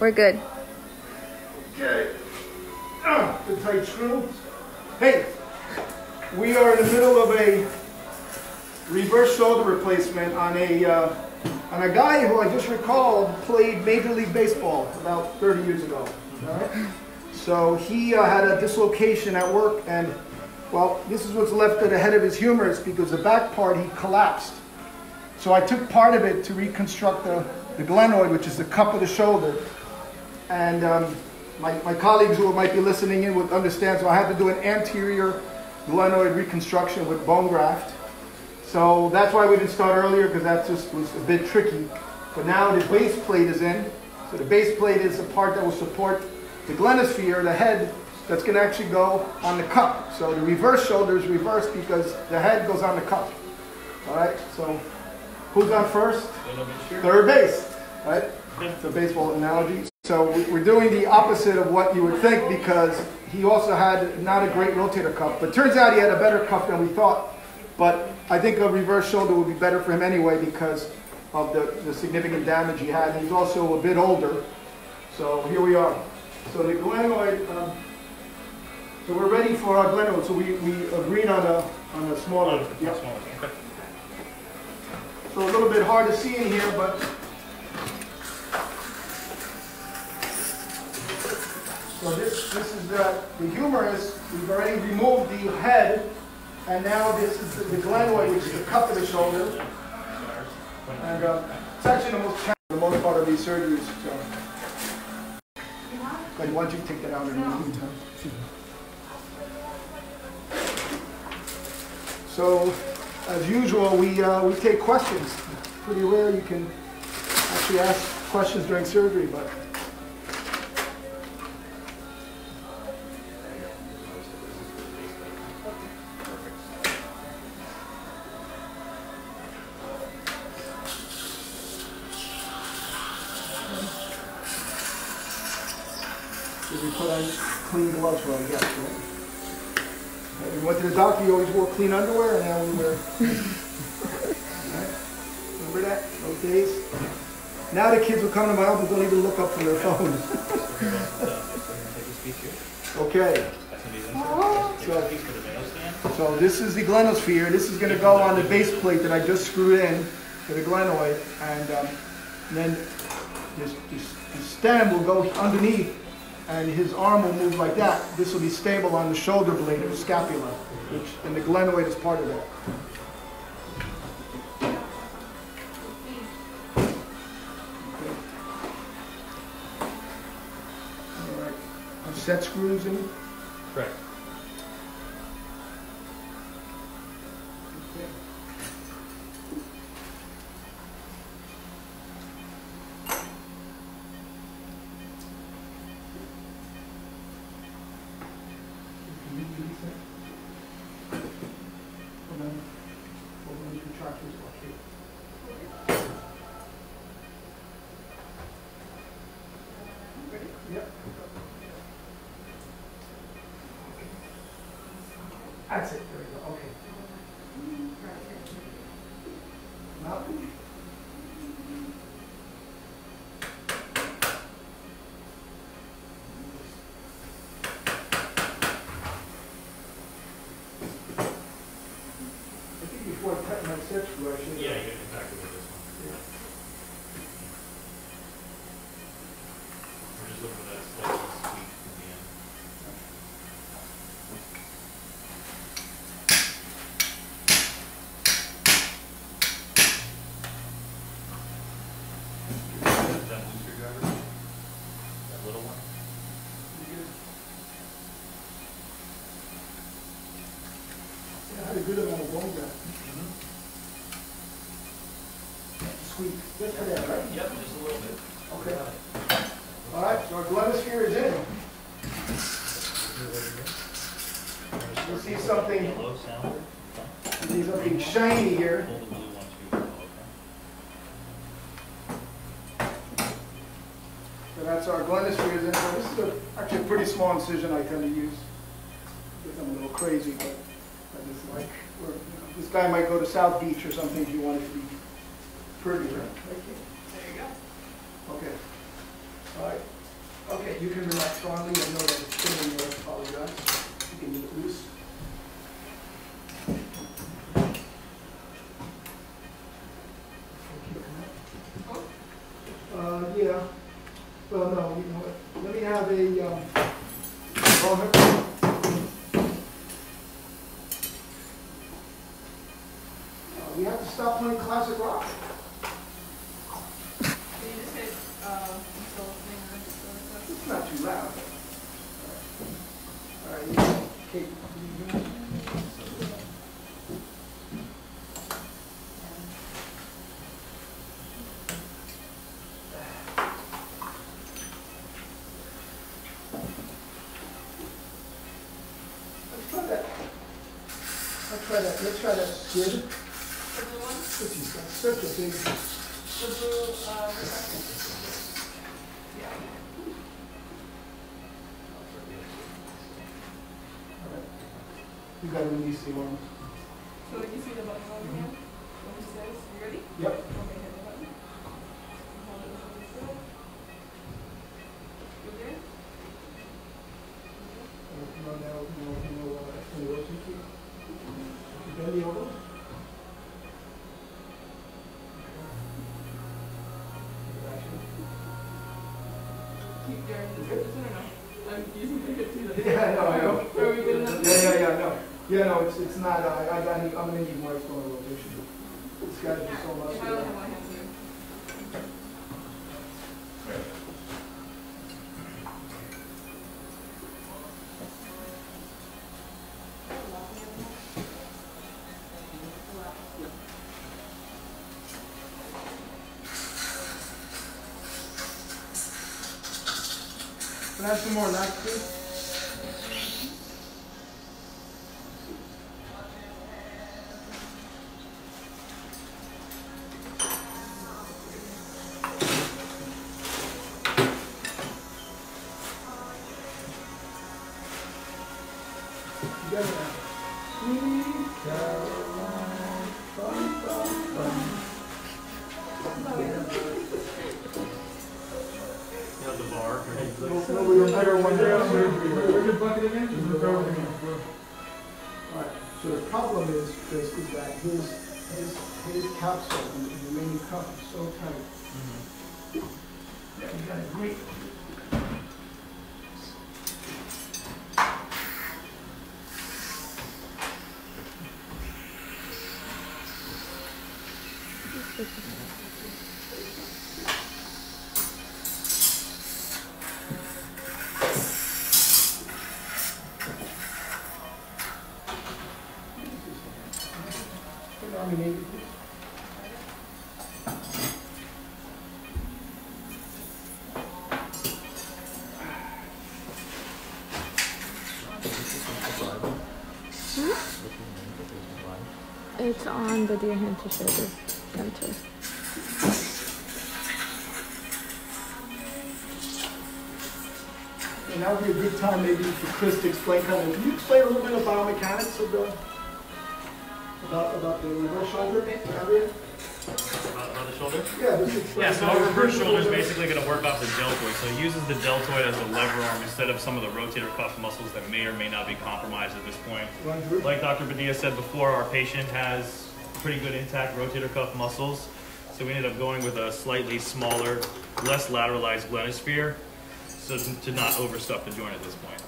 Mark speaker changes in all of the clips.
Speaker 1: We're good.
Speaker 2: Okay. Ah, the tight screw. Hey, we are in the middle of a reverse shoulder replacement on a uh, on a guy who I just recalled played Major League Baseball about 30 years ago. So he uh, had a dislocation at work, and well, this is what's left of the head of his humerus because the back part he collapsed. So I took part of it to reconstruct the, the glenoid, which is the cup of the shoulder. And um, my, my colleagues who might be listening in would understand, so I had to do an anterior glenoid reconstruction with bone graft. So that's why we didn't start earlier, because that just was a bit tricky. But now the base plate is in. So the base plate is the part that will support the glenosphere, the head, that's going to actually go on the cup. So the reverse shoulder is reversed because the head goes on the cup. All right, so who's on first? Third base, right? It's a baseball analogy. So we- we're doing the opposite of what you would think because he also had not a great rotator cuff, but turns out he had a better cuff than we thought. But I think a reverse shoulder would be better for him anyway because of the, the significant damage he had. And he's also a bit older. So here we are. So the glenoid, um, so we're ready for our glenoid. So we, we agreed on a, on a smaller. Yep. So a little bit hard to see in here, but so this this is the, the humerus. We've already removed the head, and now this is the, the glenoid, which is the cup of the shoulder. And uh, it's actually the most challenging, the most part of these surgeries. So. But why don't you take that out in the meantime? So, as usual, we, uh, we take questions. Pretty rare you can actually ask questions during surgery, but. We on clean gloves well, yes, right? When we went to the doctor, you always wore clean underwear, and now we wear. Right? Remember that? Those days? Now the kids will come to my office, and don't even look up from their phones. Okay. So, so this is the glenosphere. This is going to go on the base plate that I just screwed in for the glenoid, and, um, and then this, this, the stem will go underneath, and his arm will move like that. This will be stable on the shoulder blade or scapula, which and the glenoid is part of that. Set screws in.
Speaker 3: Correct.
Speaker 2: Incision I tend to use. Because I'm a little crazy, but I just like, where, you know, this guy might go to South Beach or something if you want it to be pretty, right? There you go. Okay. All right. Okay, you can relax strongly, I know that it's killing you, I apologize. You can leave it loose. Uh, yeah, well, no, you know what, let me have a, um, well, uh, we have to stop playing classic rock.
Speaker 1: Can you just hit, uh, install thing or install request?
Speaker 2: It's not too loud. All right, yeah, Kate, you- you- Let's try that. Let's try that, let's try that squid.
Speaker 1: The blue one?
Speaker 2: This is got such a big,
Speaker 1: The blue, uh. Yeah.
Speaker 2: all right. You gotta release the arms.
Speaker 1: So you see the button over here? What it says, you ready?
Speaker 2: Yep.
Speaker 1: Okay,
Speaker 2: not, uh, I, I, need- I'm gonna need more external rotation. It's be so much. Can I have some more light, Put it on me, maybe, please. Hmm?
Speaker 4: It's on the Deer Hunter Shoulder Center.
Speaker 2: And that would be a good time maybe for Chris to explain kind of, can you explain a little bit of biomechanics of the, about, about the reverse shoulder area?
Speaker 5: About, about the shoulder?
Speaker 2: Yeah.
Speaker 5: Yeah, so our reverse shoulder is basically going to work off the deltoid. So it uses the deltoid as a lever arm instead of some of the rotator cuff muscles that may or may not be compromised at this point. Like Dr. Badia said before, our patient has pretty good intact rotator cuff muscles. So we ended up going with a slightly smaller, less lateralized glenosphere so to to not overstuff the joint at this point.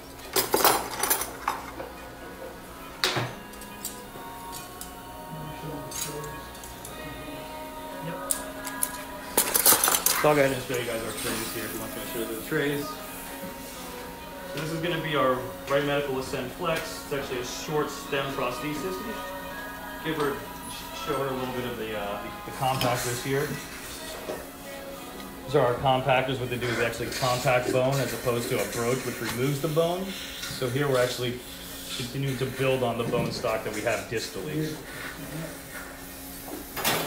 Speaker 5: So I'll go ahead and show you guys our trays here if you want to show the trays. So this is going to be our Wright Medical Ascend Flex. It's actually a short stem prosthesis. Give her, show her a little bit of the, uh, the compactors here. These are our compactors. What they do is actually compact bone as opposed to a broach which removes the bone. So here we're actually continuing to build on the bone stock that we have distally.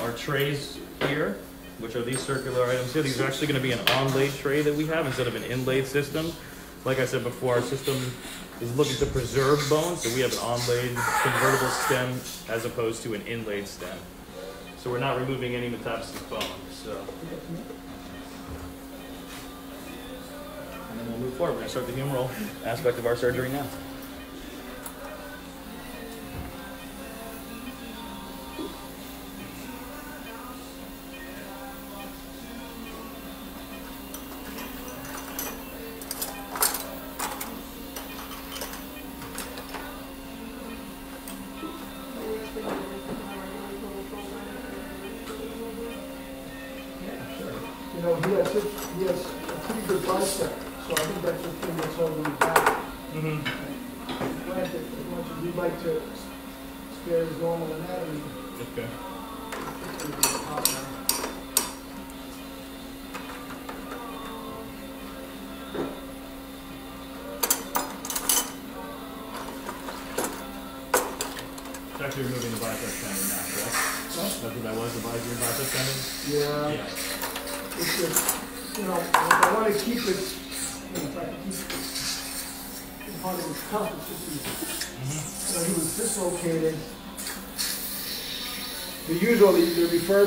Speaker 5: Our trays here, which are these circular items here. These are actually going to be an onlay tray that we have instead of an inlay system. Like I said before, our system is looking to preserve bone, so we have an onlay convertible stem as opposed to an inlay stem. So we're not removing any metaphysis bone. So.
Speaker 2: And
Speaker 5: then we'll move forward. We're going to start the humeral aspect of our surgery now.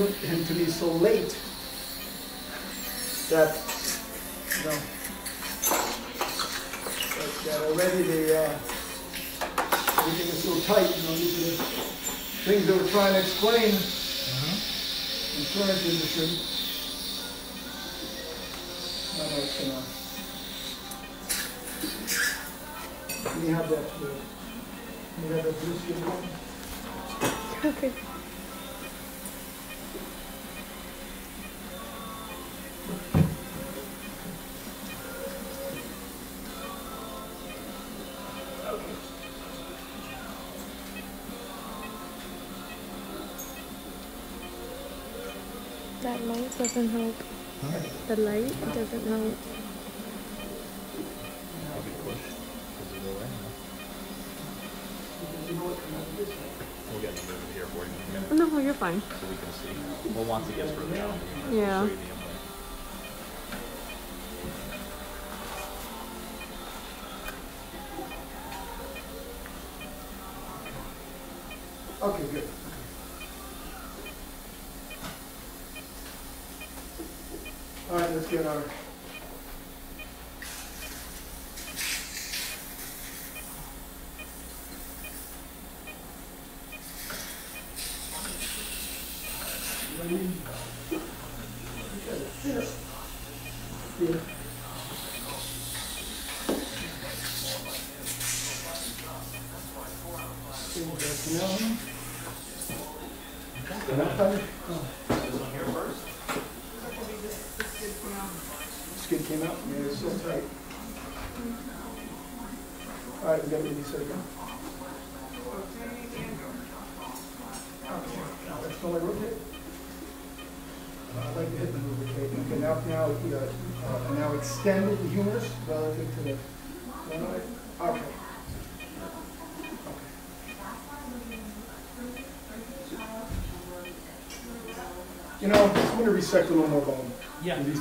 Speaker 2: him to be so late.
Speaker 4: doesn't help. Huh? The light doesn't help.
Speaker 5: We'll get over here for you in a minute.
Speaker 4: No, you're fine.
Speaker 5: So we can see.
Speaker 4: Yeah.
Speaker 2: pretty second on bone. Yeah. It's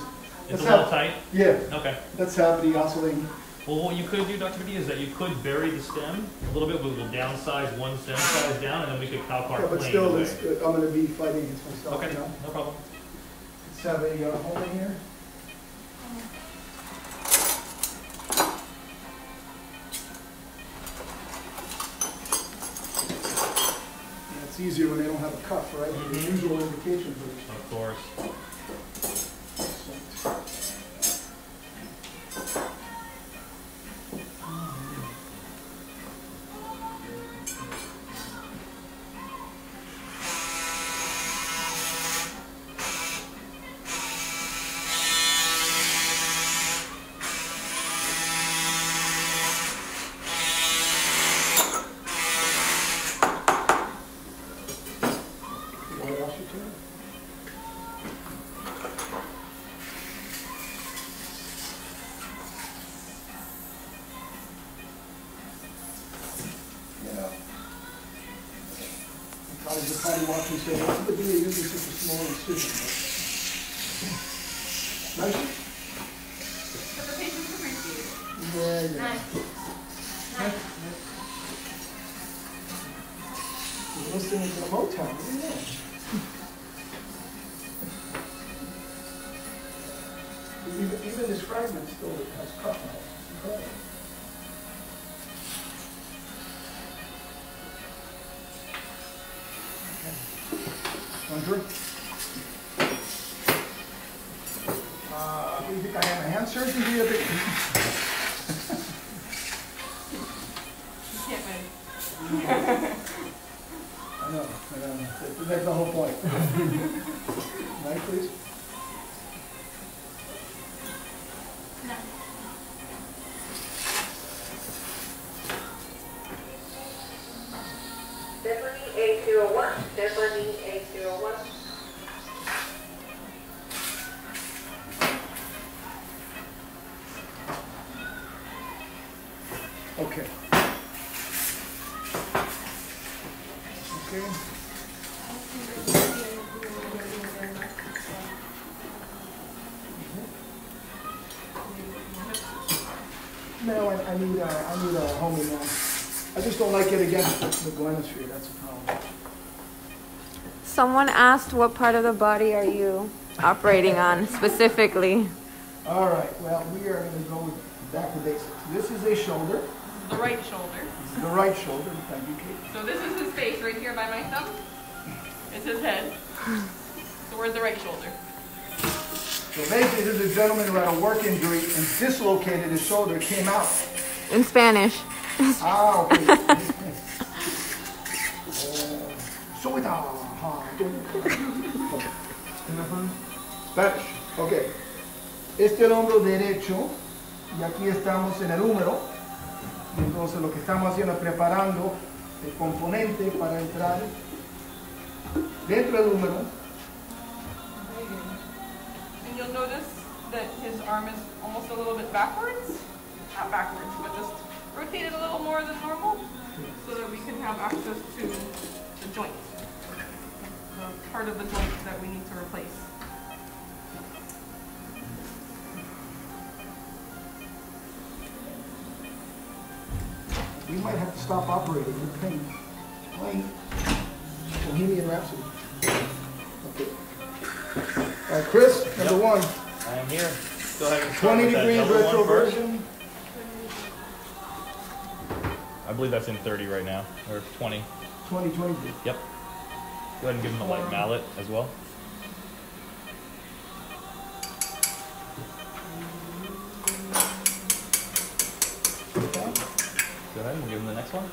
Speaker 2: That's a little
Speaker 5: tight?
Speaker 2: Yeah.
Speaker 5: Okay.
Speaker 2: That's happening, oscillating.
Speaker 5: Well, what you could do, Dr. Badia, is that you could bury the stem a little bit. We will downsize one stem size down, and then we could calcar
Speaker 2: yeah, but still, I'm going to be fighting against myself.
Speaker 5: Okay,
Speaker 2: now.
Speaker 5: no problem.
Speaker 2: Let's have a uh, hole in here. Yeah, it's easier when they don't have a cuff, right? Mm
Speaker 5: -hmm.
Speaker 2: The usual indication.
Speaker 5: Of course.
Speaker 2: she said, what do
Speaker 6: be
Speaker 2: use it for small incisions? Need, uh, I need a homie now. I just don't like it against the the glenosphere, that's the problem.
Speaker 4: Someone asked what part of the body are you operating on specifically?
Speaker 2: All right, well, we are gonna go with back to basics. This is a shoulder,
Speaker 1: The right shoulder.
Speaker 2: this is the right shoulder, thank you, Kate.
Speaker 1: So this is his face right here by my thumb. It's his head. So where's the right shoulder?
Speaker 2: So basically, this is a gentleman who had a work injury and dislocated his shoulder, came out.
Speaker 4: In Spanish.
Speaker 2: Ah, ok. Eh. Spanish. Ok. Este es el hombro derecho y aquí estamos en el húmero. Entonces lo que estamos haciendo es preparando el componente para entrar dentro del húmero.
Speaker 1: And you'll notice that his arm is almost a little bit backwards. Not backwards, but just rotate it a little more than normal so that we can have access to the joint. The part of the joint that we need to replace.
Speaker 2: We might have to stop operating in pain. Playing Bohemian Rhapsody. Okay. All right, Chris, number
Speaker 5: Yep.
Speaker 2: one.
Speaker 5: I am here. Go ahead and
Speaker 2: 20
Speaker 5: with that
Speaker 2: degrees
Speaker 5: double one first.
Speaker 2: retroversion.
Speaker 5: I believe that's in 30 right now, or 20.
Speaker 2: 20, 20.
Speaker 5: Yep. Go ahead and give him the light mallet as well.
Speaker 2: Okay.
Speaker 5: Go ahead and give him the next one.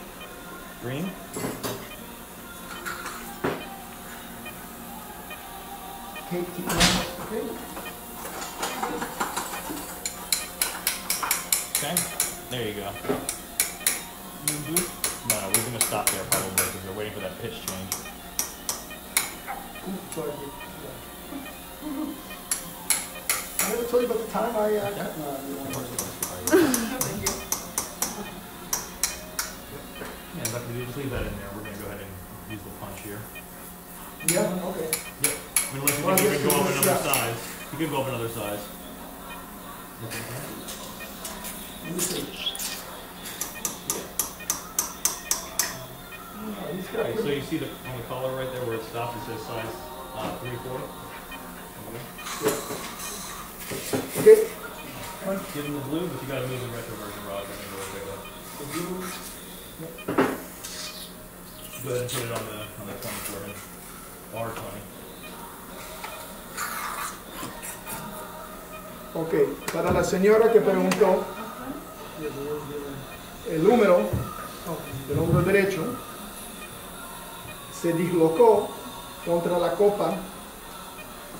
Speaker 5: Green.
Speaker 2: Kate, keep going. Okay.
Speaker 5: Okay. There you go. Mm-hmm. No, no, we're gonna stop there probably because we're waiting for that pitch change.
Speaker 2: Ooh, sorry. I never told you about the time I, uh, cut- no, you don't want to.
Speaker 1: Thank you.
Speaker 5: Yeah, in fact, we just leave that in there. We're gonna go ahead and use the punch here.
Speaker 2: Yeah, okay.
Speaker 5: Yep. I mean, unless you
Speaker 2: Well,
Speaker 5: think you can go up another
Speaker 2: strap.
Speaker 5: size. You can go up another size.
Speaker 2: Let me see.
Speaker 5: So you see the, on the collar right there where it stops, it says size, uh, three, four.
Speaker 2: Okay.
Speaker 5: Give him the blue, but you gotta move the retroversion rod. I think we're okay with. Go ahead and put it on the, on the twenty for him. R twenty.
Speaker 2: Ok, para la señora que preguntó, el número del hombro derecho se dislocó contra la copa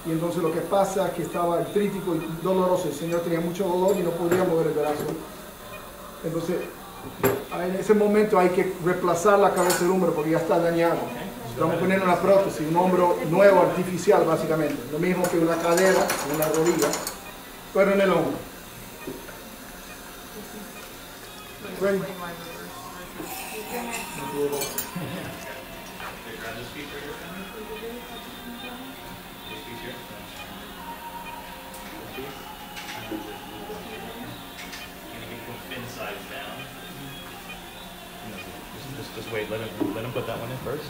Speaker 2: y entonces lo que pasa es que estaba artrítico y doloroso, el señor tenía mucho dolor y no podía mover el brazo. Entonces, en ese momento hay que reemplazar la cabeza del húmero porque ya está dañado. Estamos poniendo una prótesis, un hombro nuevo, artificial básicamente, lo mismo que una cadera, una rodilla, pero en el hombro.
Speaker 5: Wait, let him let him put that one in first.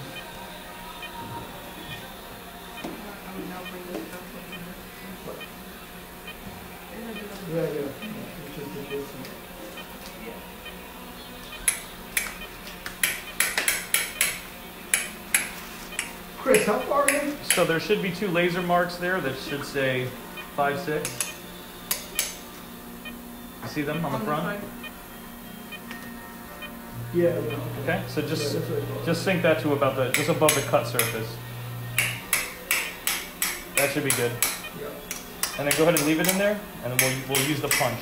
Speaker 2: Yeah, yeah. Chris, how far?
Speaker 5: So there should be two laser marks there that should say five, six. You see them on, on the front?
Speaker 2: Yeah.
Speaker 5: Okay, so just
Speaker 2: Yeah, right.
Speaker 5: just sink that to about the just above the cut surface. That should be good.
Speaker 2: Yeah.
Speaker 5: And then go ahead and leave it in there, and then we'll we'll use the punch.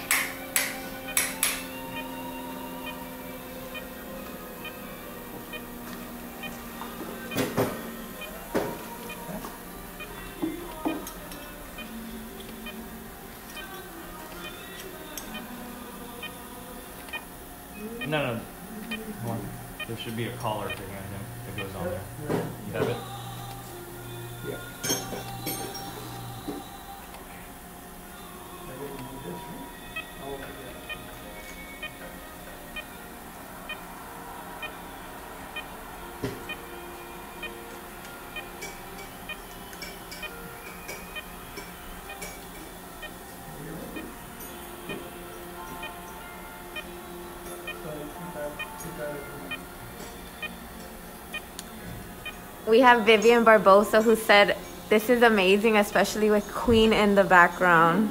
Speaker 5: Have
Speaker 4: Vivian Barbosa who said, This is amazing, especially with Queen in the background.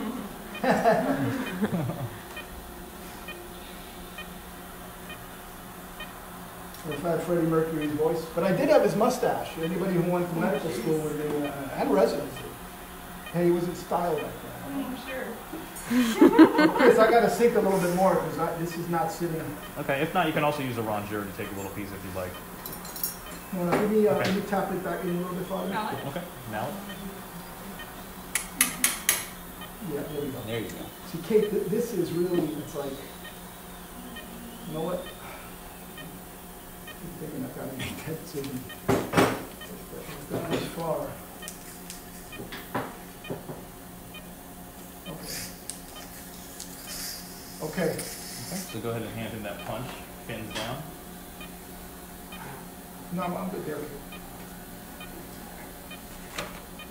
Speaker 2: If I had Freddie Mercury's voice, but I did have his mustache. Anybody who went to medical school with a, uh, and residency, and he was in style back then.
Speaker 1: I'm sure.
Speaker 2: Chris, I gotta sink a little bit more because this is not sitting.
Speaker 5: Okay, if not, you can also use a rongeur to take a little piece if you'd like.
Speaker 2: You wanna me, uh,
Speaker 5: Okay.
Speaker 2: can you tap it back in a little bit, Father?
Speaker 1: Mallet?
Speaker 5: Okay, now.
Speaker 2: Yeah, there we go.
Speaker 5: There you go.
Speaker 2: See, Kate, th- this is really, it's like, you know what? I'm thinking I've got to make that decision. It's got this far. Okay. Okay,
Speaker 5: Okay, so go ahead and hand him that punch, pins down.
Speaker 2: No, I'm, good there.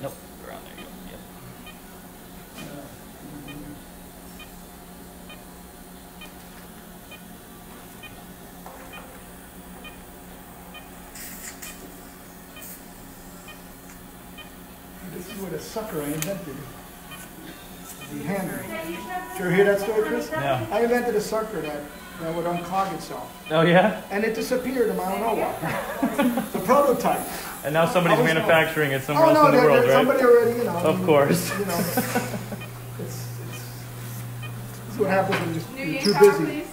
Speaker 5: Nope, around there you go. Yep.
Speaker 2: This is what a sucker I invented. The hammer. Did you ever hear that story, Chris?
Speaker 5: Yeah.
Speaker 2: I invented a sucker that, that would unclog itself.
Speaker 5: Oh yeah?
Speaker 2: And it disappeared, and I don't know why. It's a prototype.
Speaker 5: And now somebody's
Speaker 2: I was-
Speaker 5: manufacturing it somewhere
Speaker 2: Oh,
Speaker 5: else
Speaker 2: no,
Speaker 5: in the
Speaker 2: there-
Speaker 5: world,
Speaker 2: there's
Speaker 5: right?
Speaker 2: somebody already, you know.
Speaker 5: Of course.
Speaker 2: You know, it's, it's, it's what happens when you're, you're too
Speaker 1: power,
Speaker 2: busy.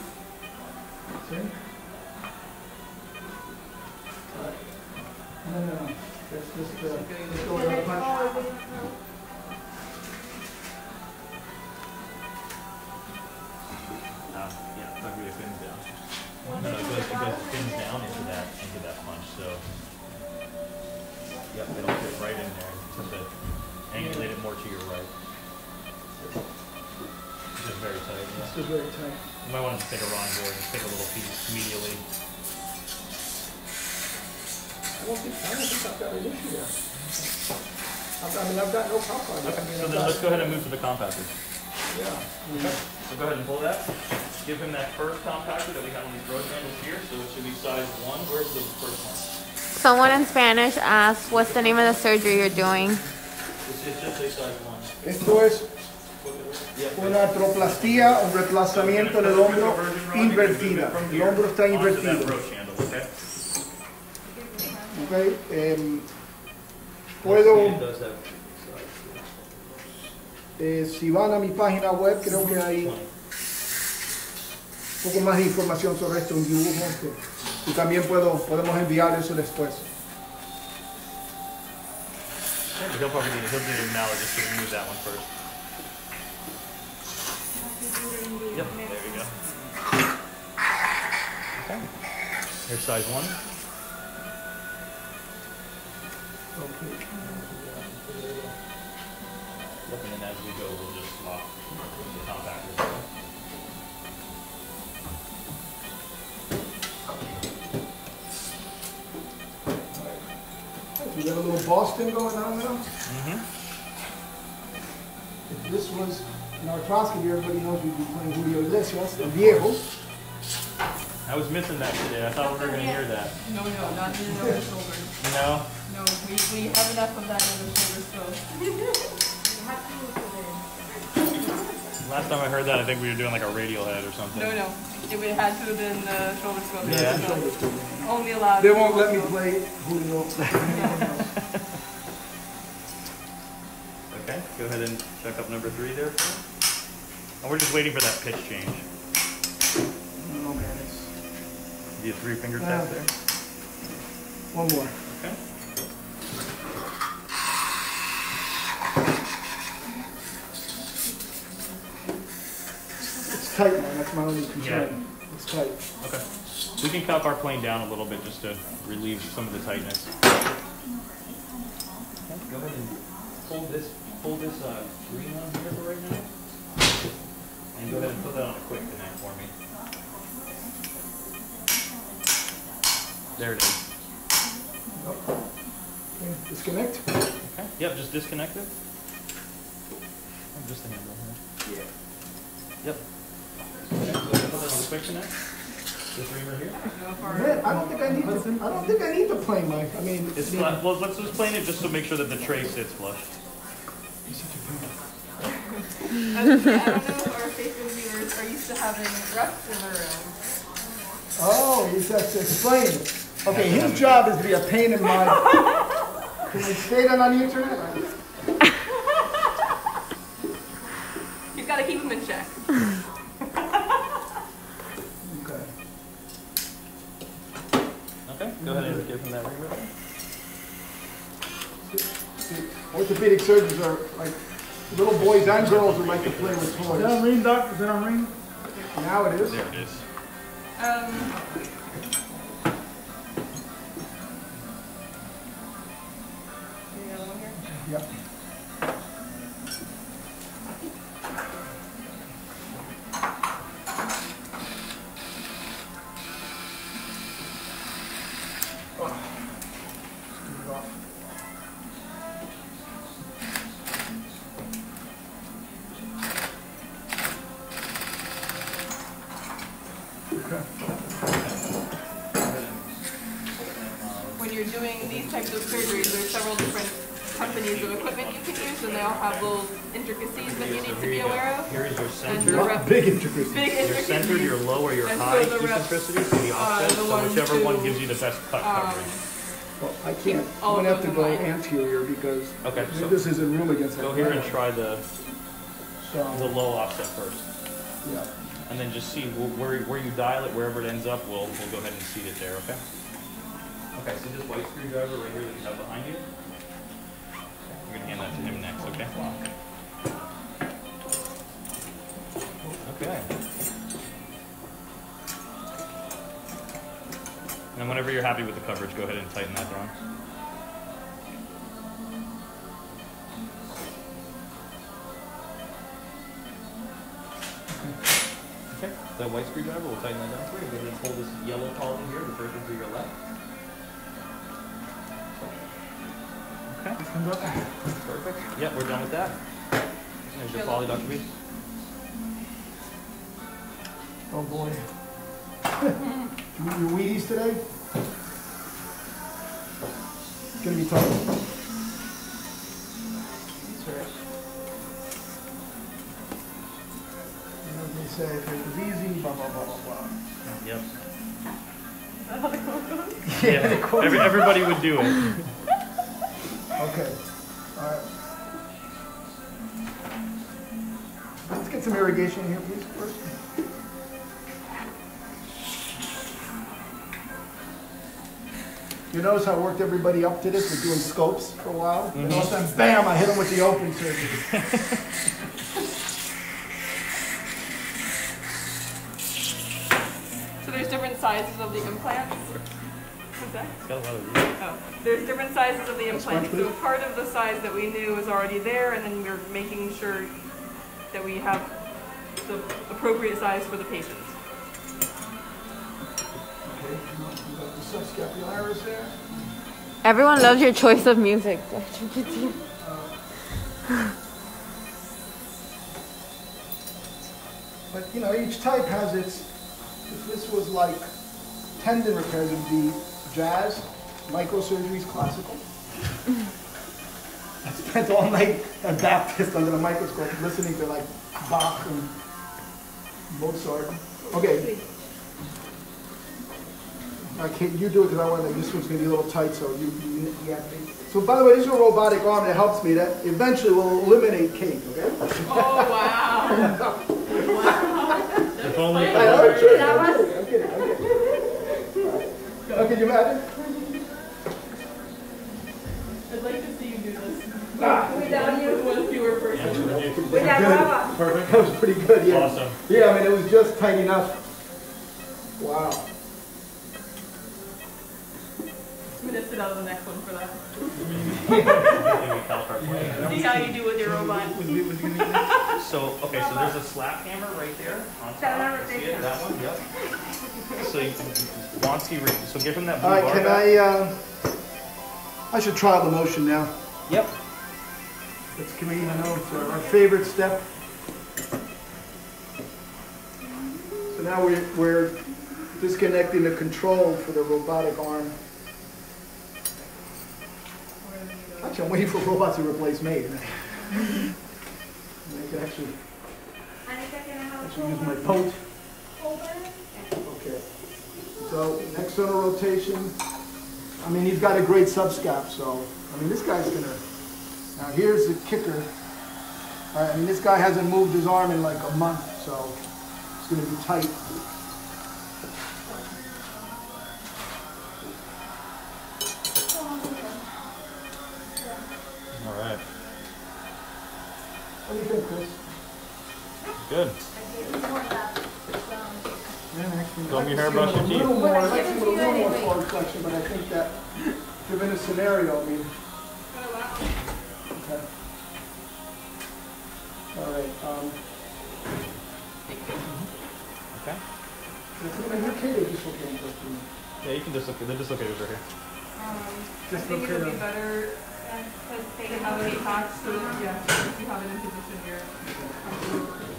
Speaker 4: What's the name of the surgery you're doing?
Speaker 2: Esto es una artroplastía, un reemplazamiento del hombro invertida. El hombro está invertido.
Speaker 5: okay?
Speaker 2: Em, puedo, eh, si van a mi página web, creo que hay un poco más de información sobre esto, un dibujo. que- y también puedo, podemos enviar eso después.
Speaker 5: Yeah, he'll probably need, he'll need a mallet just to remove that one first. Yep, there you go. Okay. Here's size one. Yep, and then as we go, we'll just swap
Speaker 2: got a little Boston going on now.
Speaker 5: Mm-hmm.
Speaker 2: If this was an arthroscopy, everybody knows we'd be playing Julio Iglesias, the viejo.
Speaker 5: I was missing that today. I thought we were gonna hear that.
Speaker 1: No, no, not in the shoulder.
Speaker 5: No?
Speaker 1: No, we, we have enough of that in the shoulder scope.
Speaker 5: Last time I heard that, I think we were doing like a Radiohead or something.
Speaker 1: No, no, it would had to have been the shoulder scope.
Speaker 5: Yeah.
Speaker 1: so
Speaker 2: Shoulder scope.
Speaker 1: Only allowed.
Speaker 2: They won't let me
Speaker 1: shoulder
Speaker 2: play Julio.
Speaker 5: Okay, go ahead and check up number three there. And we're just waiting for that pitch change.
Speaker 2: Oh, man, it's-
Speaker 5: Do you three finger
Speaker 2: Yeah.
Speaker 5: tap uh, there?
Speaker 2: One more.
Speaker 5: Okay.
Speaker 2: It's tight, man, that's my only concern. It's tight.
Speaker 5: Okay. We can cup our plane down a little bit just to relieve some of the tightness. Go ahead and pull this, pull this uh, green on here for right now. And go ahead and put that on a quick connect for me. There it is.
Speaker 2: Okay, Disconnect?
Speaker 5: Okay. Yep, just disconnect it. Just the handle here.
Speaker 2: Yeah.
Speaker 5: Yep. Okay, go ahead and put that on a quick connect. This reamer here.
Speaker 2: Man, I don't think I need to, I don't think I need to plane my, I mean.
Speaker 5: It's
Speaker 2: the-
Speaker 5: flat. Well, let's just plane it just to make sure that the tray sits flush.
Speaker 1: I don't know if our Facebook viewers are used to having reps in the room.
Speaker 2: Oh, he says to explain it. Okay, his job is to be a pain in my. Can I say that on the internet? Surgeons are like little boys and girls who like to play with
Speaker 3: Is that on
Speaker 2: toys.
Speaker 3: ring, doc? Is that on ring?
Speaker 2: Now it is.
Speaker 5: There it is.
Speaker 1: Um, you got one here?
Speaker 2: Yep. Okay,
Speaker 5: so
Speaker 2: this isn't room against that.
Speaker 5: go here and try the the low offset first,
Speaker 2: yeah.
Speaker 5: and then just see where where you dial it, wherever it ends up. We'll we'll go ahead and seat it there. Okay. Okay. So this white screwdriver right here that you have behind you. I'm gonna hand that to him next. Okay. Okay. And then whenever you're happy with the coverage, go ahead and tighten that down. That white screwdriver, we'll tighten that down for you. Go ahead and pull this yellow poly here, the first one to your left. Okay, perfect. Yeah, we're done with that. There's your poly, Dr. B.
Speaker 2: Oh, boy. Do you eat your Wheaties today? It's gonna be tough.
Speaker 5: every, everybody would do it.
Speaker 2: Okay, all right. Let's get some irrigation here, please, first. You notice how I worked everybody up to this, we're doing scopes for a while? Mm-hmm. And all of a sudden, bam, I hit them with the open surgery.
Speaker 1: So there's different sizes of the implants. What's that?
Speaker 5: It's got a lot of room.
Speaker 1: Oh, there's different sizes of the
Speaker 2: That's
Speaker 1: implants. So part of the size that we knew was already there, and then we're making sure that we have the appropriate size for the patient.
Speaker 2: Okay, you got the subscapularis there.
Speaker 4: Everyone loves your choice of music.
Speaker 2: But, you know, each type has its, if this was like tendon repairs, it'd be jazz, microsurgery is classical. I spent all night at Baptist under the microscope listening to like Bach and Mozart. Okay. Okay, you do it because I want to, this one's going to be a little tight, so you, you, you have to. So by the way, this is a robotic arm that helps me, that eventually will eliminate Kate, okay?
Speaker 1: Oh, wow.
Speaker 5: If only.
Speaker 2: I know, I'm kidding, I'm kidding, I'm kidding, I'm kidding. All right. Oh, can you imagine?
Speaker 1: I'd like to see you do this.
Speaker 2: Ah.
Speaker 6: Without you,
Speaker 1: With one fewer person.
Speaker 6: without Baba.
Speaker 5: Perfect.
Speaker 2: That was pretty good, yeah.
Speaker 5: Awesome.
Speaker 2: Yeah, I mean, it was just tight enough. Wow.
Speaker 1: I'm gonna sit out of the next one for that.
Speaker 5: Maybe Cal Park Way.
Speaker 1: See how you do with your robot.
Speaker 5: So, okay, so there's a slap hammer right there on top.
Speaker 6: That one
Speaker 5: See
Speaker 6: right
Speaker 5: it? That one, yep. So you, once he, re- so give him that blue
Speaker 2: All right,
Speaker 5: bar
Speaker 2: can
Speaker 5: back.
Speaker 2: I, uh, I should try the motion now.
Speaker 5: Yep.
Speaker 2: It's coming, I know, it's our favorite step. So now we're, we're disconnecting the control for the robotic arm. Actually, I'm waiting for robots to replace me. I can actually,
Speaker 6: Anika, can I have
Speaker 2: actually use my boat. Okay. So, external rotation. I mean, he's got a great subscap, so, I mean, this guy's gonna, now here's the kicker. All right, I mean, this guy hasn't moved his arm in like a month, so it's gonna be tight.
Speaker 5: All right.
Speaker 2: What do you think, Chris?
Speaker 5: Good.
Speaker 2: Yeah, actually,
Speaker 5: Comb your
Speaker 2: I'd
Speaker 5: hair,
Speaker 2: like
Speaker 5: brush
Speaker 2: to see
Speaker 5: your
Speaker 2: a
Speaker 5: teeth.
Speaker 2: little more, I'd like to see a little more forward flexion, but I think that, given the scenario, I mean, okay. All right, um,
Speaker 5: Okay.
Speaker 2: I think you're just look at it,
Speaker 5: Yeah, you can just look, the dislocators are here.
Speaker 1: Um, I think it would be better to have it attached so that, yeah, if you have it in position here.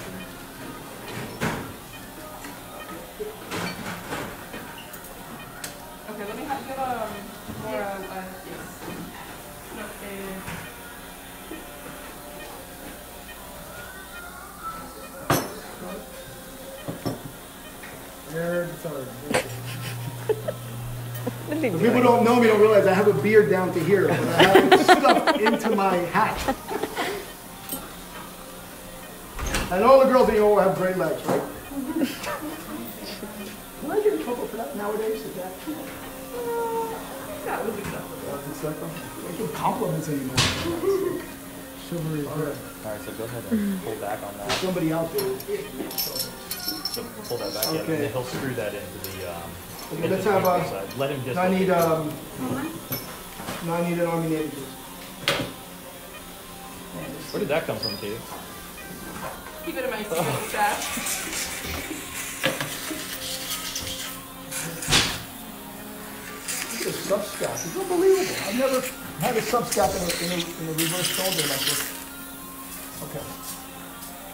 Speaker 1: Okay, let me have, get um, more, uh, uh, yes. Okay.
Speaker 2: There, it's all right. If People don't know me, don't realize I have a beard down to here, but I have it stuffed into my hat. And all the girls in your have great legs, right? Can I get in trouble for that nowadays? Is that?
Speaker 1: That was acceptable.
Speaker 2: acceptable? I give compliments anymore. Chivalry. All right.
Speaker 5: All right, so go ahead and pull back on that.
Speaker 2: Somebody out there.
Speaker 5: So pull that back in, and
Speaker 2: Okay.
Speaker 5: he'll screw that into the, um,
Speaker 2: Okay, let's have a-
Speaker 5: side. Let him just.
Speaker 2: I need, um, no, I need an army navy.
Speaker 5: Where did that come from, Katie?
Speaker 1: Keep it in my stash.
Speaker 2: Look at the subscap, it's unbelievable. I've never had a subscap in a, in a, in a reverse shoulder like this. Okay.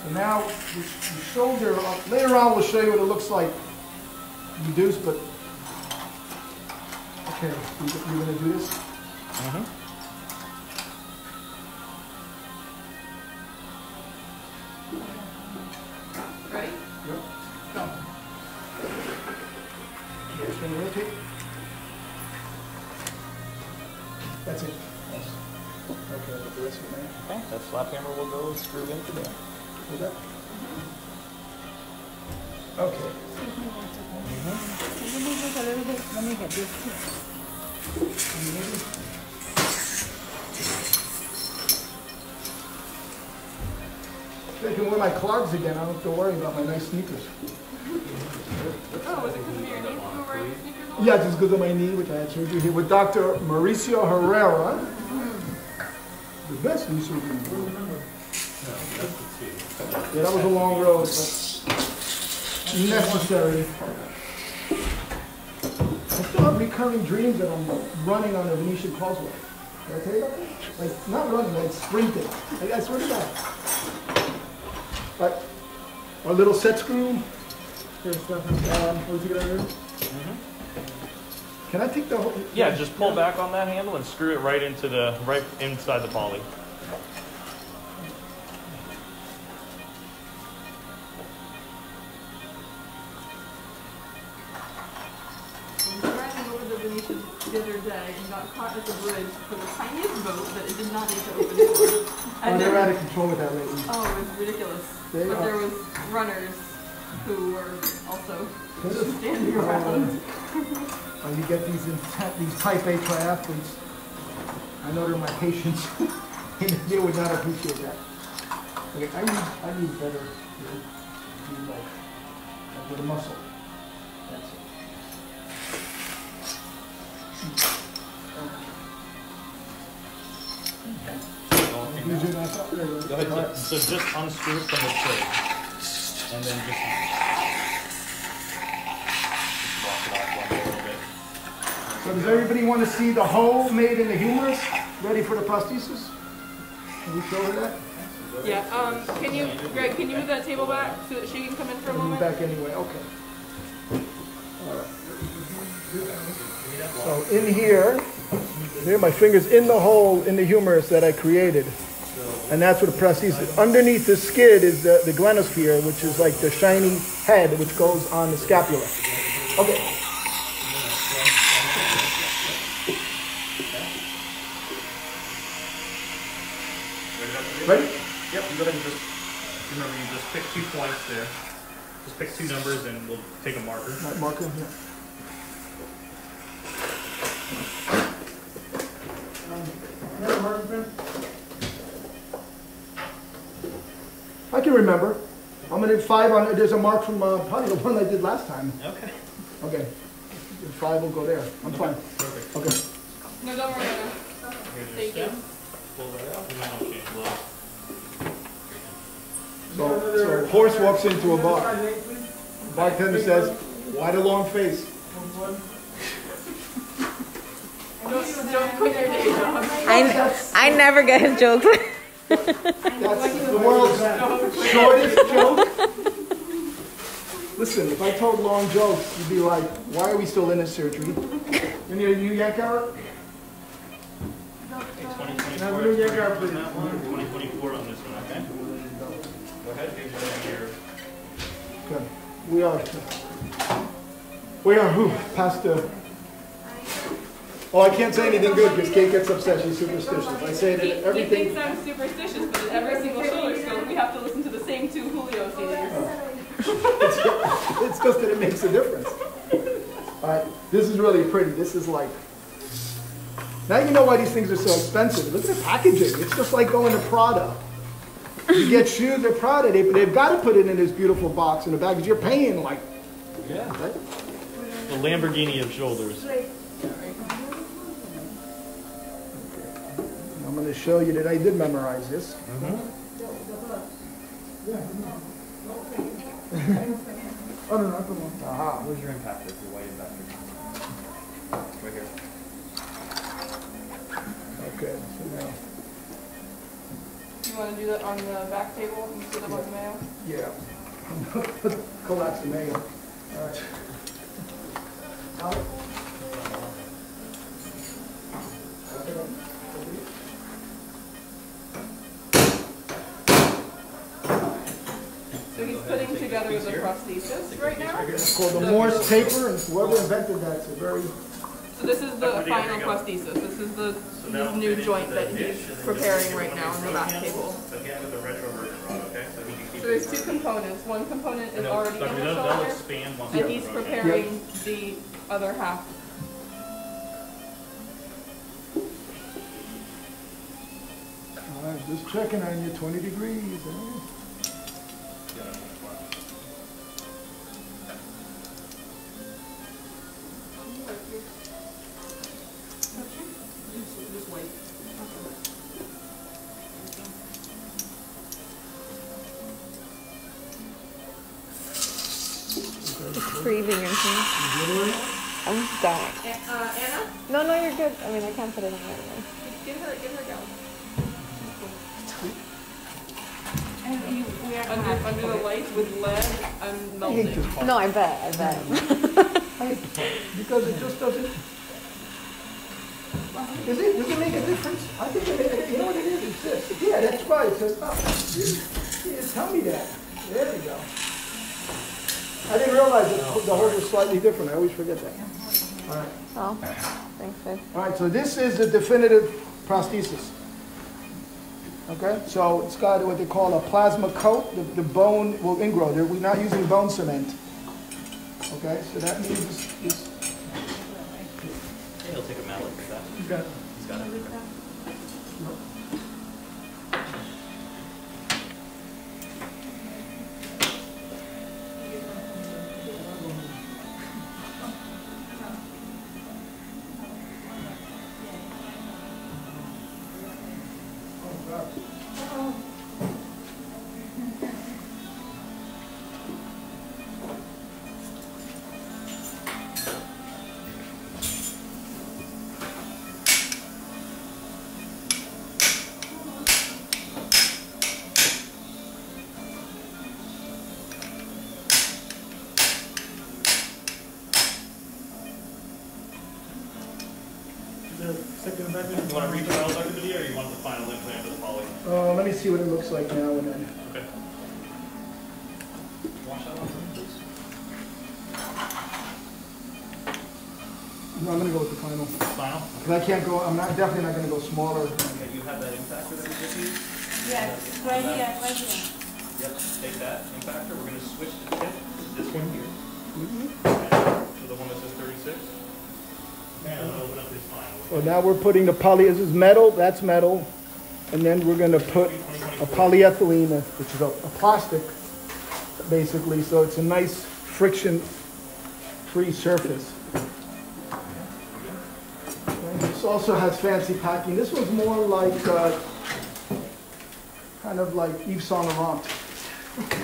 Speaker 2: So now, the, the shoulder, uh, later on we'll show you what it looks like reduced, but, okay, you, you're gonna do this?
Speaker 5: Mm-hmm.
Speaker 1: Ready?
Speaker 2: Yep. Go. Just gonna rotate. That's it. Yes. Okay, I'll put the rest of it now.
Speaker 5: Okay, that slap hammer will go screw into there.
Speaker 2: Hold that. Okay.
Speaker 3: Mm -hmm. Let me just a little bit. Let me get this.
Speaker 2: I can wear my clogs again. I don't have to worry about my nice sneakers.
Speaker 1: Oh, was it because
Speaker 2: Yeah, just because of my knee, which I had surgery here with Dr. Mauricio Herrera. The best knee surgeon in the world. Yeah, that was a long road, but necessary. I still have recurring dreams that I'm running on a Venetian Causeway. Did I tell you about that? Like, not running, like sprinting. Like, I swear to God. But our little set screw. Here's stuff. Um, what did you get out of here? Can I take the whole?
Speaker 5: Yeah, just pull back on that handle and screw it right into the, right inside the poly.
Speaker 1: I was driving over the Venetian the other day and got caught at the bridge for the tiniest boat that it did not need to open for.
Speaker 2: Oh, they're
Speaker 1: there-
Speaker 2: out of control with that lately.
Speaker 1: Oh, it was ridiculous.
Speaker 2: They
Speaker 1: but
Speaker 2: are-
Speaker 1: there was runners who were also standing around.
Speaker 2: Uh, you get these intent, these type A triathletes. I know they're my patients. they would not appreciate that. Okay, I need, I need better, you know, need like, like with a muscle. That's it. Use it as a- there you
Speaker 5: Go ahead,
Speaker 2: All right.
Speaker 5: so so just unscrew it from the tray. And then just. Walk it off one a little bit.
Speaker 2: So does everybody want to see the hole made in the humerus, ready for the prosthesis? Can we show her that?
Speaker 1: Yeah. Um. Can you, Greg? Can you move that table back so that she can come in for a
Speaker 2: I'll
Speaker 1: moment?
Speaker 2: back anyway, okay. All right. So in here, there, my finger's in the hole in the humerus that I created. And that's what the prosthesis. Underneath the skid is the, the glenosphere, which is like the shiny head which goes on the scapula. Okay. Ready?
Speaker 5: Yep, you go ahead and just, remember, you just pick two points there. Just pick two numbers and we'll take a marker.
Speaker 2: My marker, yeah. I can remember. I'm gonna do five on, there's a mark from, uh, probably the one I did last time.
Speaker 5: Okay.
Speaker 2: Okay. Five will go there. I'm fine.
Speaker 5: Perfect.
Speaker 2: Okay.
Speaker 1: No, don't worry. Anna.
Speaker 5: Here's your
Speaker 1: Thank you.
Speaker 5: Pull that out.
Speaker 2: So, so a horse walks into a bar. Bartender says, why the long face?
Speaker 1: Don't, don't quit your day job.
Speaker 4: I, I never get his jokes.
Speaker 2: That's the world's shortest joke. Listen, if I told long jokes, you'd be like, why are we still in this surgery? Any of you yank out?
Speaker 5: Okay, 2024
Speaker 2: Now, we're gonna get our-
Speaker 5: on 2024 on this one, okay? Go ahead, here's your, your
Speaker 2: Good. We are, we are, who? Pastor. the, oh, I can't say anything good because Kate gets upset, she's superstitious. I say
Speaker 1: He,
Speaker 2: that
Speaker 1: he
Speaker 2: everything,
Speaker 1: thinks I'm superstitious, but at every single shoulder scope, we have to listen to the same two Julio CDs. Oh.
Speaker 2: it's just that it makes a difference. All right, this is really pretty. This is like, now you know why these things are so expensive. Look at the packaging. It's just like going to Prada. You get shoes at Prada, they, they've got to put it in this beautiful box in the bag because you're paying like,
Speaker 5: Yeah.
Speaker 2: right?
Speaker 5: The Lamborghini of shoulders.
Speaker 2: I'm going to show you that I did memorize this. Mm-hmm. oh, no, not the one. Aha.
Speaker 5: Where's your impactor, your white impactor? Right here.
Speaker 2: Okay, so now,
Speaker 1: You want to do that on the back table instead of on the mail?
Speaker 2: yeah. Collapse the mail. All right. Alex?
Speaker 1: So he's putting together the prosthesis right now.
Speaker 2: It's called the Morse taper, and whoever invented that, it's a very,
Speaker 1: So this is the final prosthesis. This is the his new joint that he's preparing right now on the back table.
Speaker 5: Again with the retro version okay? So he can keep
Speaker 1: So there's two components. One component is
Speaker 5: No,
Speaker 1: already in the
Speaker 5: They'll, they'll
Speaker 1: shoulder, and he's
Speaker 5: rotated.
Speaker 1: preparing the other half.
Speaker 2: all right, just checking on you, 20 degrees. eh?
Speaker 4: It's freezing in here. I'm dying.
Speaker 1: Uh, Anna,
Speaker 4: No, no, you're good. I mean, I can't put it on right now.
Speaker 1: give her, give her a go. Under, under the lights with lead, I'm
Speaker 2: I hate this
Speaker 1: melting.
Speaker 2: part.
Speaker 4: No, I bet, I bet.
Speaker 2: Because it just doesn't, Does it, does it make a difference? I think it, it- you know what it is, it's this. Yeah, that's right, it says, oh, you, you tell me that. There we go. I didn't realize that the hole was slightly different, I always forget that. All right.
Speaker 4: Oh, thanks, sis.
Speaker 2: All right, so this is the definitive prosthesis. Okay, so it's got what they call a plasma coat, the, the bone will ingrow, There- we're not using bone cement. Okay, so that means this, this,
Speaker 5: he'll take a mallet for that.
Speaker 2: you got,
Speaker 5: He's got it.
Speaker 2: Now
Speaker 5: we're
Speaker 2: putting the poly, this is metal, that's metal. And then we're gonna put a polyethylene, which is a, a plastic, basically, so it's a nice friction-free surface. And This also has fancy packing. This was more like, uh, kind of like Yves Saint Laurent.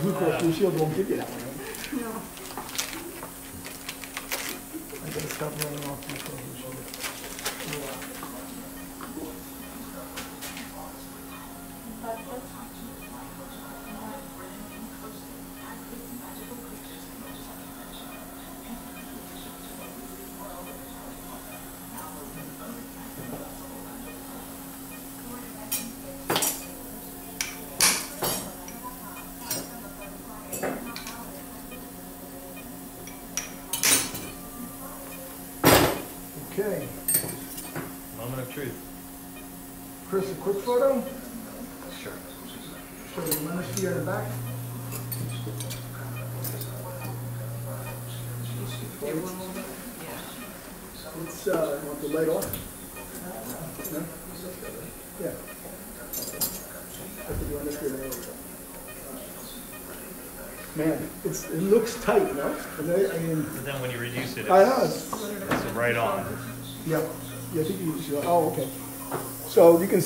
Speaker 2: Blue Cross Blue Shield won't give you that one, right?
Speaker 7: No.
Speaker 2: I gotta stop running off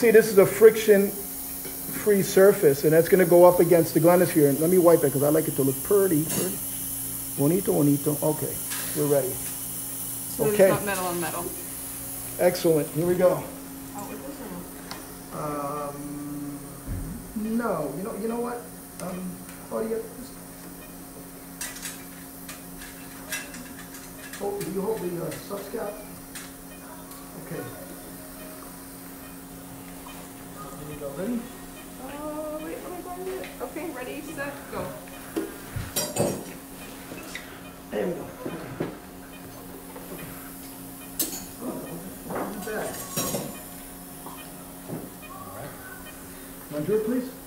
Speaker 2: see this is a friction-free surface, and that's gonna go up against the glenosphere. And let me wipe it, because I like it to look pretty, pretty. Bonito, bonito, okay, we're ready.
Speaker 1: So
Speaker 2: Okay.
Speaker 1: it's not metal on metal.
Speaker 2: Excellent, here we go.
Speaker 1: Out with this or no?
Speaker 2: Um, no, you know, you know what? Um, Claudia, just. Hold, you hold the uh, subscap. Okay. Here we go, ready?
Speaker 1: Oh, wait, oh what am I going to do? Okay, ready, set, go.
Speaker 2: There we go. Okay. Not bad. Want to do it, please?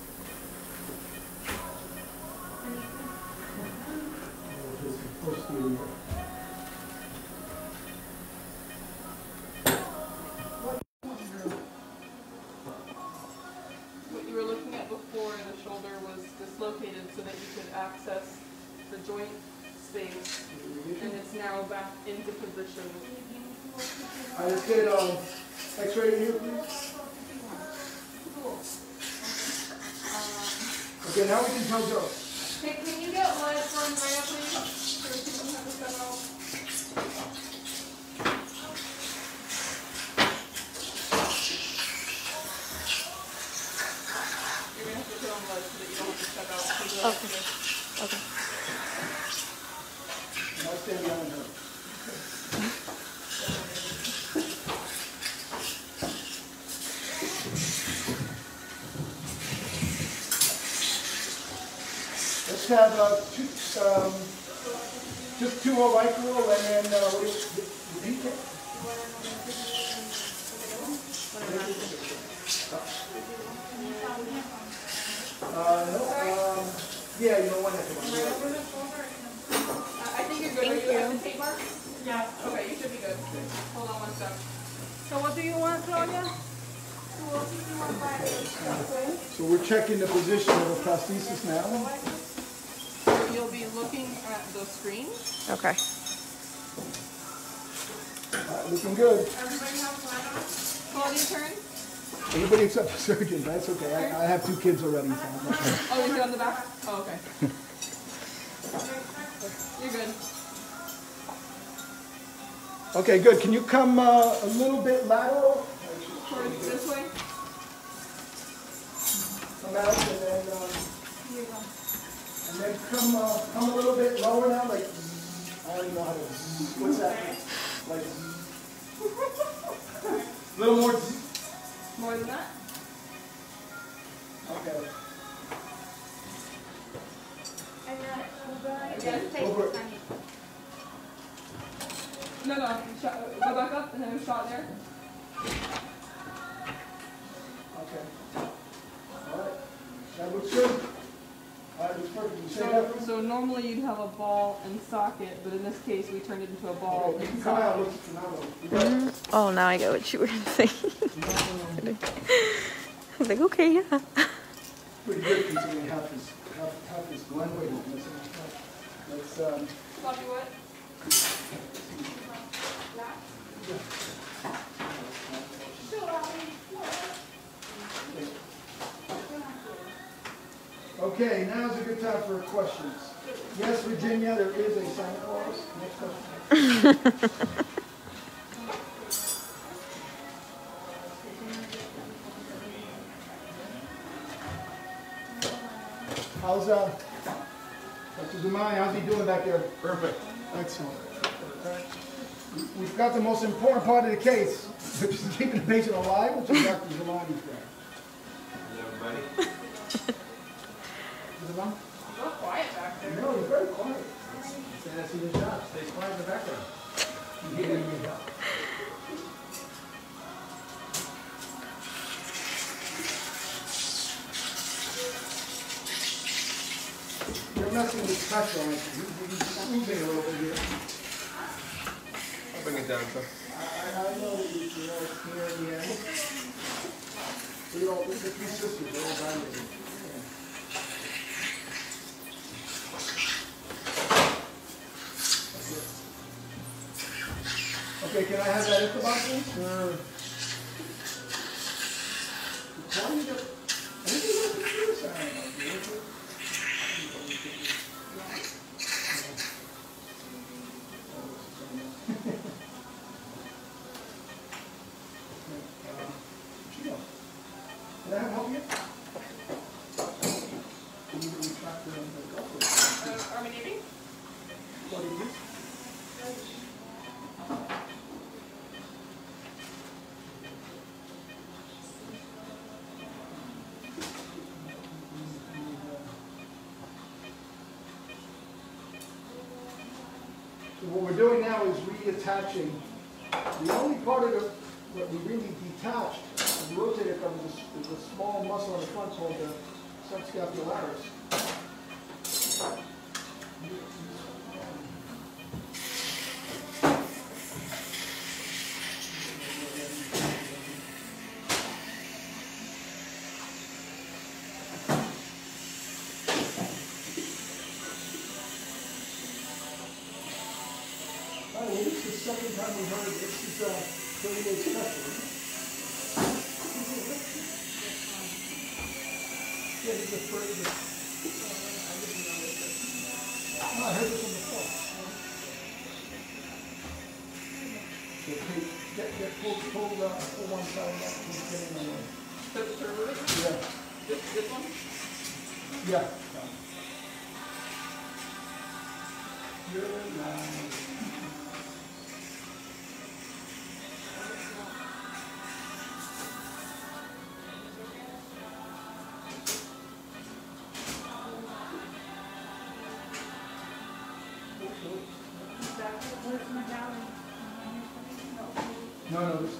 Speaker 2: Except the surgeon, that's okay. I, I have two kids already. so
Speaker 1: Oh, is it on the back? Oh, okay. You're good.
Speaker 2: Okay, good. Can you come uh, a little bit lateral?
Speaker 1: Towards this way.
Speaker 2: Come out and then, um, and then come, uh, come a little bit lower now, like, I don't know how to, what's that? Like, a little more,
Speaker 1: More than that?
Speaker 2: Okay.
Speaker 1: Over. No, no. Shot, go back up and then a shot there.
Speaker 2: Okay. All right. That looks good. All right, looks perfect. You say that?
Speaker 1: So, so normally you'd have a ball and socket, but in this case we turned it into a ball
Speaker 2: Okay,
Speaker 1: and
Speaker 2: can come out,
Speaker 1: socket.
Speaker 2: looks phenomenal. You got.
Speaker 4: Oh, now I get what you were saying. I was like, okay, yeah.
Speaker 2: Pretty good considering half his, half, half his glenoid is missing. Let's, um,
Speaker 1: Copy what?
Speaker 2: Okay, now's a good time for questions. Yes, Virginia, there is a Santa Claus. Next question. How's, uh, Dr. Zamani, how's he doing back there? Perfect. Excellent. We- We've got the most important part of the case, which is keeping the patient alive, which is Dr. Zamani's job.
Speaker 3: Everybody?
Speaker 2: Zamani?
Speaker 1: So quiet back there.
Speaker 2: No, he's very quiet.
Speaker 3: That's in the job, stay quiet in the background.
Speaker 2: You're messing with pressure on it. You- You're moving here.
Speaker 3: I'll bring it down, sir.
Speaker 2: I, I know that you, it's here in the end. We all, the sisters, they're all valuable. Okay, can I have that info box, please? Sure. Reattaching, No, no,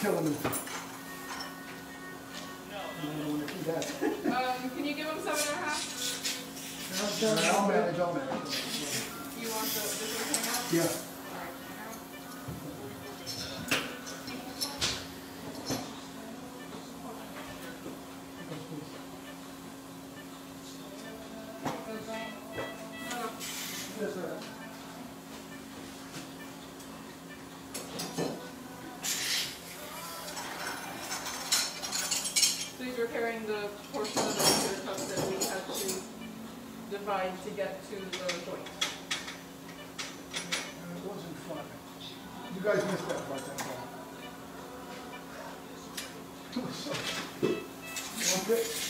Speaker 2: killing me. I don't want to do that.
Speaker 1: Um, can you give them seven and a half?
Speaker 2: I'll manage, I'll manage.
Speaker 1: You want the, this one hang out?
Speaker 2: Yeah.
Speaker 1: To get to the joint.
Speaker 2: And uh, It wasn't fun. You guys missed that part, that part. It so. One bit-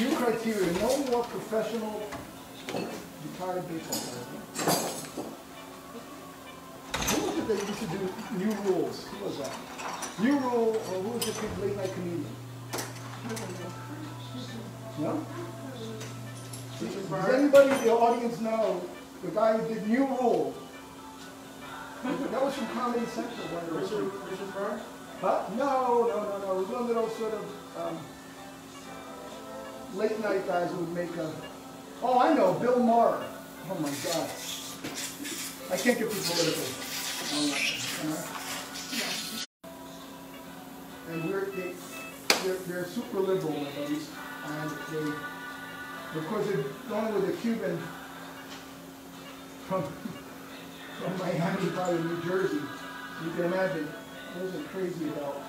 Speaker 2: New criteria, no more professional retired baseball players. Who was it that used to do new rules? Who was that? New rule, or who was the big late night comedian? No? Does anybody in the audience know the guy who did New Rule? That was from Comedy Central. it was-
Speaker 3: Richard Pryor?
Speaker 2: Huh? No, no, no, no. It was one of those sort of um, late night guys who would make a. Oh, I know, Bill Maher. Oh my God. I can't get too political. uh, And we're they, they're, they're super liberal with and they, of course, they're going with a Cuban from from Miami, probably New Jersey. You can imagine, those are crazy about,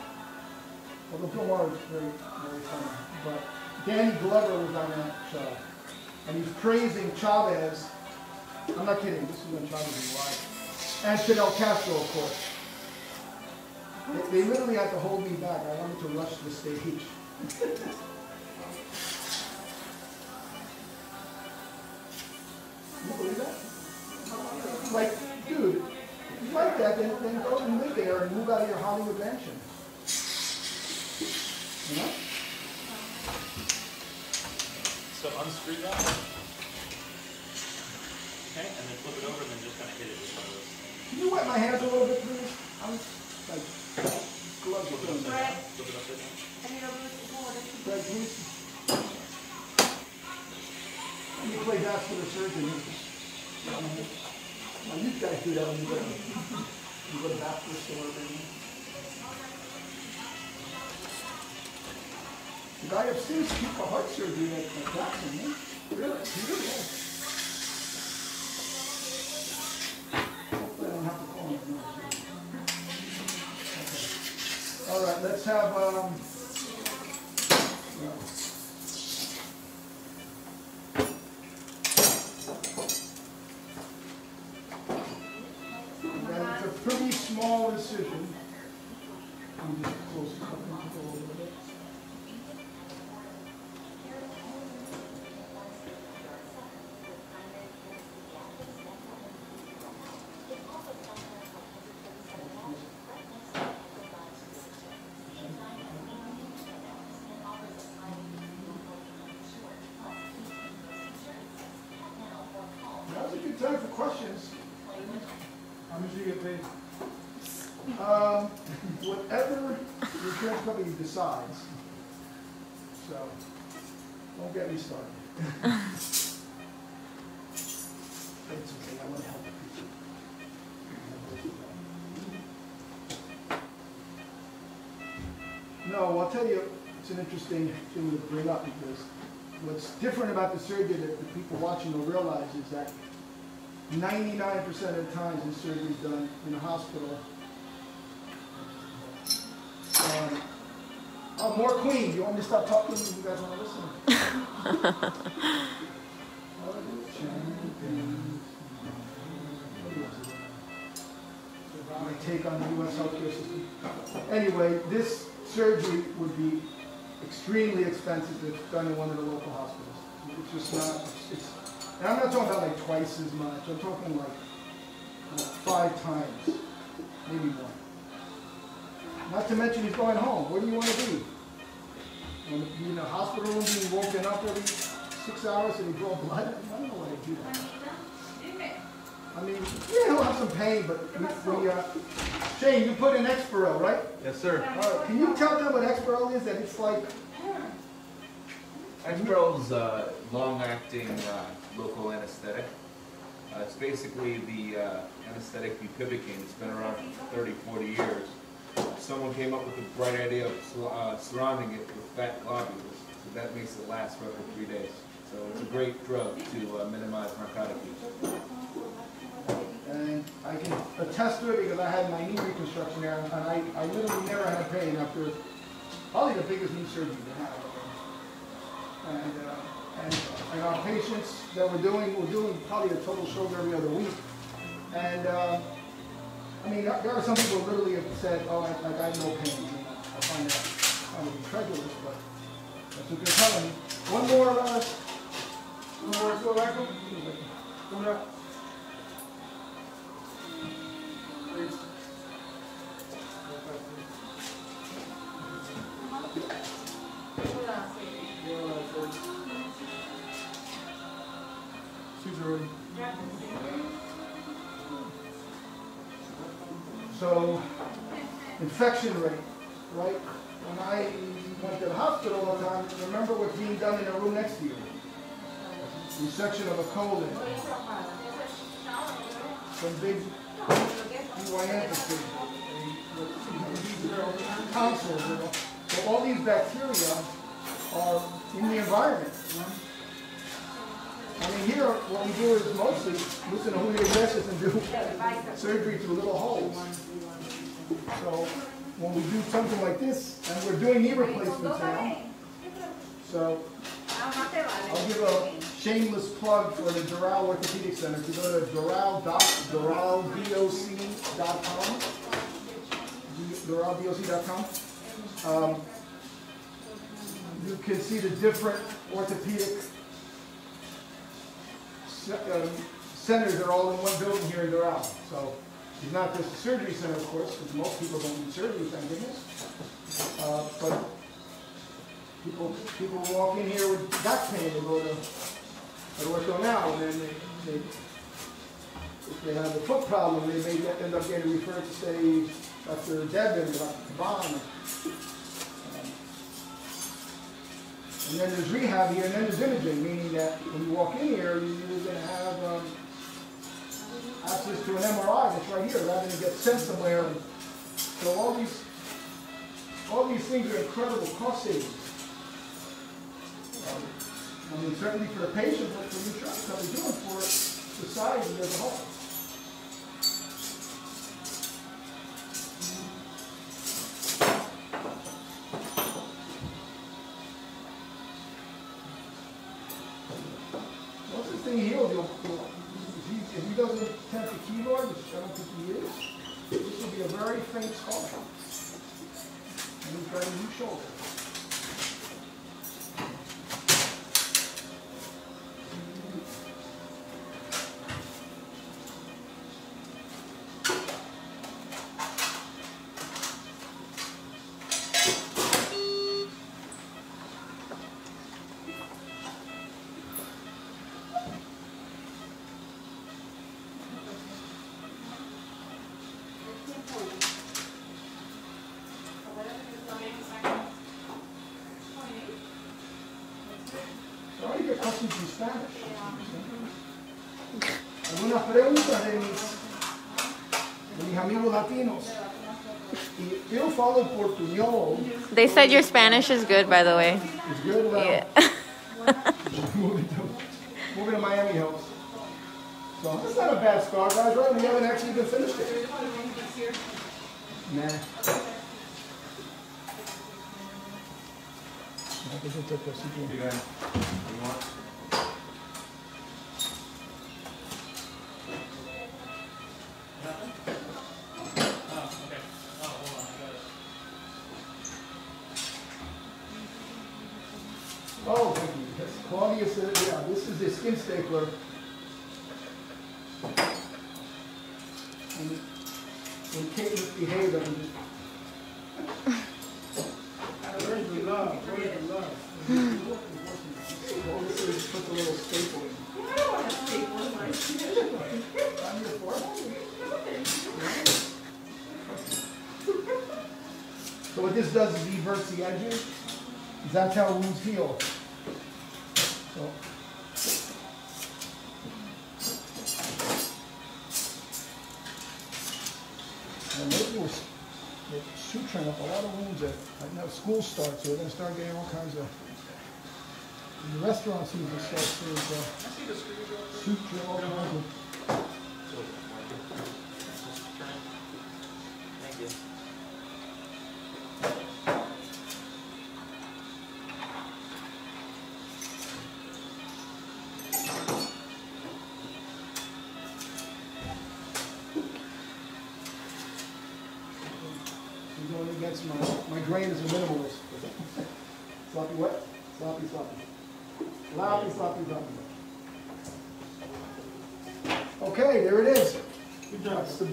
Speaker 2: although Bill Maher was very, very funny. But Danny Glover was on that show, and he's praising Chavez. I'm not kidding, this is when Chavez was alive. And Fidel Castro, of course. They, they literally had to hold me back. I wanted to rush the stage. Like, dude, if you like that, then, then go and live there and move out of your Hollywood mansion. You know?
Speaker 5: So unscrew that. Okay, and then flip it over and then just kind of hit it with one of those.
Speaker 2: Can you wet my hands a little bit, please? I'm like, gloves are
Speaker 5: Flip it
Speaker 2: feeling
Speaker 5: upside
Speaker 2: bad.
Speaker 5: down. Flip it upside down.
Speaker 2: Greg, please. When you play vascular surgery, you well, you guys do that when you go to, you go to vascular store. and- The guy upstairs keep a heart surgery at at Jackson, man. Really, he really. Hopefully I don't have to call him. Okay. All right, let's have, um, tell you, it's an interesting thing to bring up because what's different about the surgery that the people watching will realize is that ninety-nine percent of the times this surgery is done in a hospital. Um, Oh, more Queen, you want me to stop talking? You guys want to listen? My take on the US healthcare system. Anyway, this surgery would be extremely expensive if done in one of the local hospitals. It's just not, it's- and I'm not talking about like twice as much, I'm talking like uh, five times, maybe more. Not to mention he's going home, what do you want to do? To be in a hospital room being woken up every six hours and he draw blood? I don't know why they do that. I mean, yeah, he'll have some pain, but we, we, uh, Shane, you put in Exparel, right?
Speaker 8: Yes, sir.
Speaker 2: All right, can you tell them what Exparel is, that it's like,
Speaker 8: Exparel's uh, long-acting uh, local anesthetic. Uh, it's basically the uh, anesthetic bupivacaine. It's been around for 30, 40 years. Someone came up with the bright idea of uh, surrounding it with fat globules, so that makes it last for up to three days. So it's a great drug to uh, minimize narcotic use.
Speaker 2: And I can attest to it because I had my knee reconstruction there, and I, I literally never had pain after probably the biggest knee surgery they had. And, uh, and, and our patients that we're doing, we're doing probably a total shoulder every other week. And, uh, I mean, there are some people who literally have said, oh, I, I have no pain. And I find that kind of incredulous, but that's what they're telling me. One more, uh, one more, back, coming up. So, infection rate, right? When I went to the hospital one time, remember what's being done in the room next to you? Resection of a colon, some big UIN procedure, tonsils, you know. So all these bacteria are in the environment. I mean, here, what we do is mostly listen to who Julio Iglesias and do surgery through little holes. So when we do something like this, and we're doing knee replacements now, so I'll give a shameless plug for the Doral Orthopedic Center. If you go to doral doc, doraldoc.com, doraldoc.com, um, you can see the different orthopedic um, centers are all in one building here in Doral. So it's not just a surgery center, of course, because most people don't need surgery, thank goodness. Uh, but people, people walk in here with back pain, they go to, to ortho now, and then they, they, if they have a foot problem, they may get- end up getting referred to say, Dr. Devin, Dr. Kaban. Um, And then there's rehab here, and then there's imaging, meaning that when you walk in here, you- you're gonna have, um, access to an MRI that's right here, rather than get sent somewhere. So all these, all these things are incredible cost savings. Um, I mean, certainly for the patient, but for the insurance company, doing for society as a whole. Once this thing heals, you'll, you'll, if he, doesn't attempt the keloid, which I don't think he is, this will be a very faint scar. And he's got a new shoulder.
Speaker 4: They said your Spanish is good, by the way.
Speaker 2: It's good. Well,
Speaker 4: Yeah.
Speaker 2: moving, to, moving to Miami helps. So that's not a bad start, guys, right? We haven't actually even finished it. Nah. I That's how wounds heal. So. And lately we're, suturing up a lot of wounds at, like now school starts, so we're gonna start getting all kinds of, the restaurant season starts, there's, uh, suture all kinds of.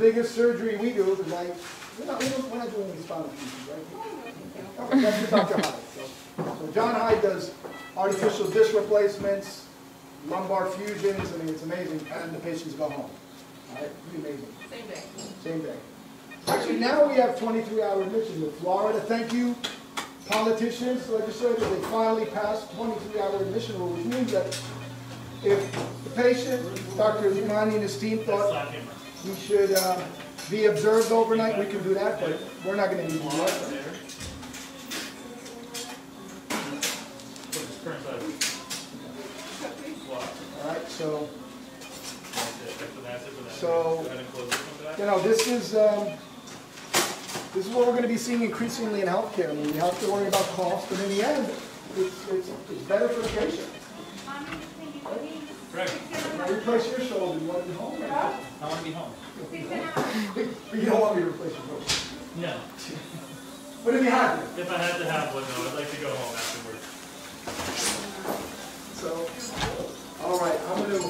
Speaker 2: Biggest surgery we do, because I, we're not, we don't- we're not doing any spinal fusions, right? Okay, That's for Dr. Hyde. So so John Hyde does artificial disc replacements, lumbar fusions, I mean, it's amazing, and the patients go home. All right, pretty amazing.
Speaker 1: Same day.
Speaker 2: Same day. Actually, now we have 23-hour admission with Florida. Thank you, politicians, legislators, they finally passed 23-hour admission rule, which means that if the patient, Dr. Limani and his team thought
Speaker 5: Slap hammer.
Speaker 2: He should uh, be observed overnight, we can do that, but we're not going to need.
Speaker 5: Wow.
Speaker 2: All right, so. So-
Speaker 5: one
Speaker 2: you know, this is, um, this is what we're going to be seeing increasingly in healthcare. I mean, we have to worry about cost, but in the end, it's, it's, it's better for the patient.
Speaker 5: Correct.
Speaker 2: Now, replace your shoulder, you want to be home? right?
Speaker 5: I want to be home.
Speaker 2: But you don't want me to replace your shoulder.
Speaker 5: No.
Speaker 2: what if you had to,
Speaker 5: If I had to have one, though, I'd like to go home afterwards.
Speaker 2: so, all right, I'm gonna,